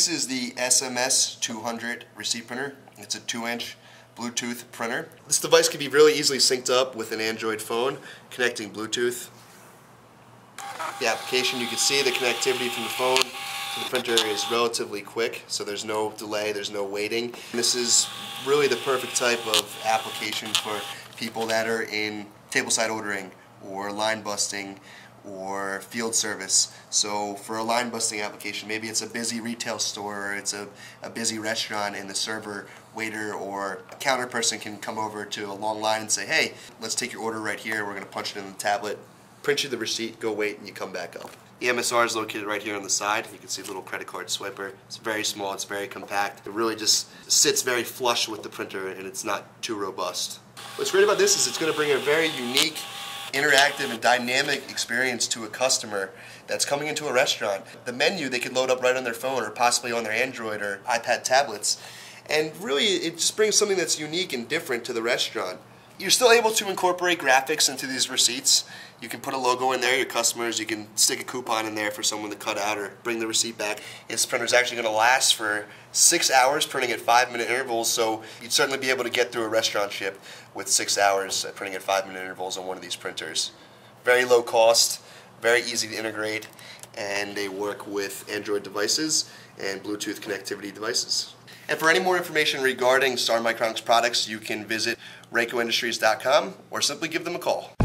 This is the SM-S200 receipt printer. It's a 2-inch Bluetooth printer. This device can be really easily synced up with an Android phone, connecting Bluetooth. The application, you can see the connectivity from the phone to the printer is relatively quick, so there's no delay, there's no waiting. This is really the perfect type of application for people that are in tableside ordering or line busting or field service. So for a line busting application, maybe it's a busy retail store or it's a, a busy restaurant and the server, waiter, or counter person can come over to a long line and say, hey, let's take your order right here, we're going to punch it in the tablet, print you the receipt, go wait, and you come back up. The MSR is located right here on the side. You can see a little credit card swiper. It's very small, it's very compact. It really just sits very flush with the printer and it's not too robust. What's great about this is it's going to bring a very unique interactive and dynamic experience to a customer that's coming into a restaurant. The menu they could load up right on their phone or possibly on their Android or iPad tablets. And really, it just brings something that's unique and different to the restaurant. You're still able to incorporate graphics into these receipts. You can put a logo in there, your customers, you can stick a coupon in there for someone to cut out or bring the receipt back. This printer is actually going to last for six hours printing at five minute intervals, so you'd certainly be able to get through a restaurant ship with six hours printing at five minute intervals on one of these printers. Very low cost, very easy to integrate, and they work with Android devices and Bluetooth connectivity devices. And for any more information regarding Star Micronics products, you can visit RacoIndustries.com or simply give them a call.